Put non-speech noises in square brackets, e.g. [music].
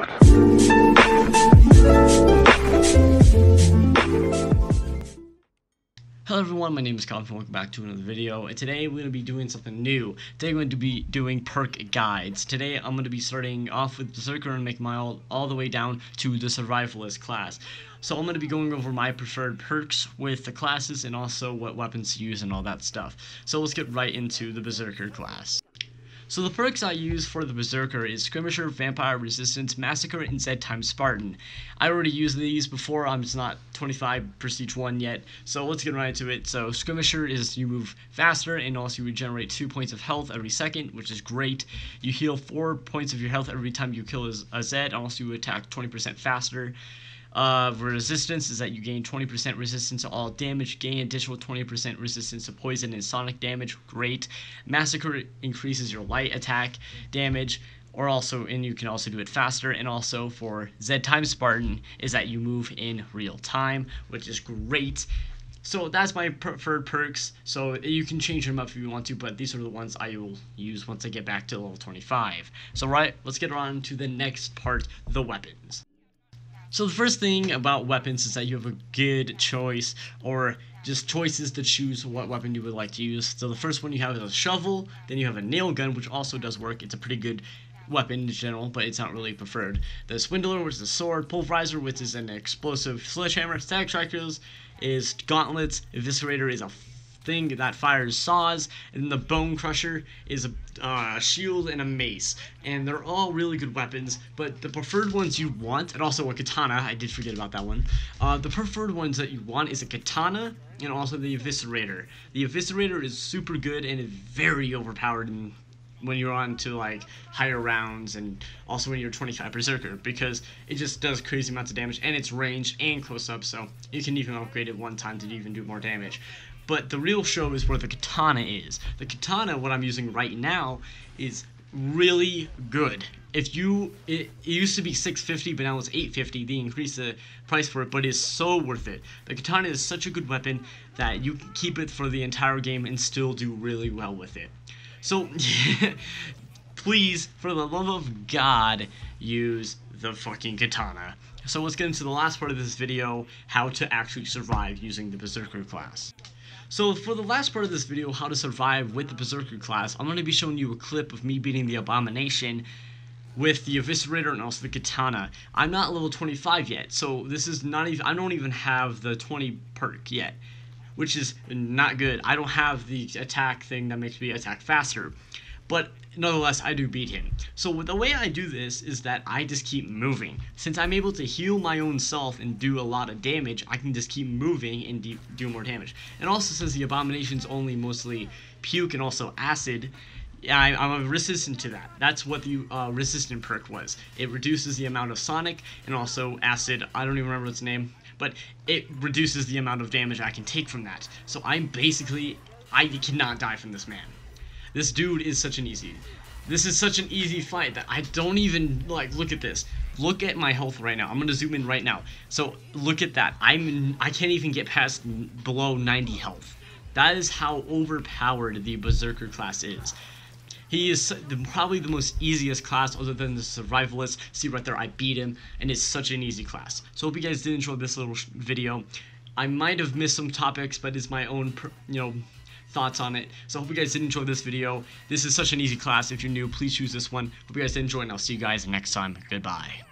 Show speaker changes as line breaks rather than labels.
Hello everyone, my name is Colin, welcome back to another video, and today we're going to be doing something new. Today we're going to be doing perk guides. Today I'm going to be starting off with Berserker and make my all, all the way down to the Survivalist class. So I'm going to be going over my preferred perks with the classes and also what weapons to use and all that stuff. So let's get right into the Berserker class. So the perks I use for the Berserker is Skirmisher, Vampire Resistance, Massacre, and Z times Spartan. I already used these before, I'm just not 25 prestige 1 yet, so let's get right into it. So Skirmisher is you move faster and also you regenerate 2 points of health every second, which is great. You heal 4 points of your health every time you kill a Z, and also you attack 20% faster uh, resistance is that you gain 20% resistance to all damage, gain additional 20% resistance to poison and sonic damage. Great. Massacre increases your light attack damage, or also, and you can also do it faster. And also for Z Time Spartan is that you move in real time, which is great. So that's my preferred perks. So you can change them up if you want to, but these are the ones I will use once I get back to level 25. So right, let's get on to the next part, the weapons. So the first thing about weapons is that you have a good choice or just choices to choose what weapon you would like to use. So the first one you have is a shovel, then you have a nail gun, which also does work. It's a pretty good weapon in general, but it's not really preferred. The Swindler, which is a sword, Pulverizer, which is an explosive sledgehammer, Static Strikers is gauntlets, Eviscerator is a thing that fires saws, and the Bone Crusher is a uh, shield and a mace. And they're all really good weapons, but the preferred ones you want, and also a katana, I did forget about that one. Uh, the preferred ones that you want is a katana and also the Eviscerator. The Eviscerator is super good and very overpowered in when you're on to like higher rounds and also when you're 25 berserker because it just does crazy amounts of damage and it's range and close up so you can even upgrade it one time to even do more damage but the real show is where the katana is. The katana, what I'm using right now, is really good. If you, it, it, used to be 650, but now it's 850. They increased the price for it, but it's so worth it. The katana is such a good weapon that you can keep it for the entire game and still do really well with it. So, [laughs] please, for the love of God, use the fucking katana. So let's get into the last part of this video, how to actually survive using the Berserker class. So for the last part of this video, how to survive with the Berserker class, I'm going to be showing you a clip of me beating the Abomination with the Eviscerator and also the Katana. I'm not level 25 yet, so this is not even, I don't even have the 20 perk yet, which is not good. I don't have the attack thing that makes me attack faster but nonetheless, I do beat him. So the way I do this is that I just keep moving. Since I'm able to heal my own self and do a lot of damage, I can just keep moving and do more damage. And also since the abomination's only mostly puke and also acid, I, am resistant to that. That's what the uh, resistant perk was. It reduces the amount of sonic and also acid. I don't even remember its name, but it reduces the amount of damage I can take from that. So I'm basically, I cannot die from this man. This dude is such an easy. This is such an easy fight that I don't even, like, look at this. Look at my health right now. I'm gonna zoom in right now. So, look at that. I'm, I can't even get past below 90 health. That is how overpowered the Berserker class is. He is probably the most easiest class other than the Survivalist. See right there, I beat him, and it's such an easy class. So hope you guys did enjoy this little video. I might have missed some topics, but it's my own, you know, thoughts on it. So I hope you guys did enjoy this video. This is such an easy class. If you're new, please choose this one. Hope you guys did enjoy, and I'll see you guys next time. Goodbye.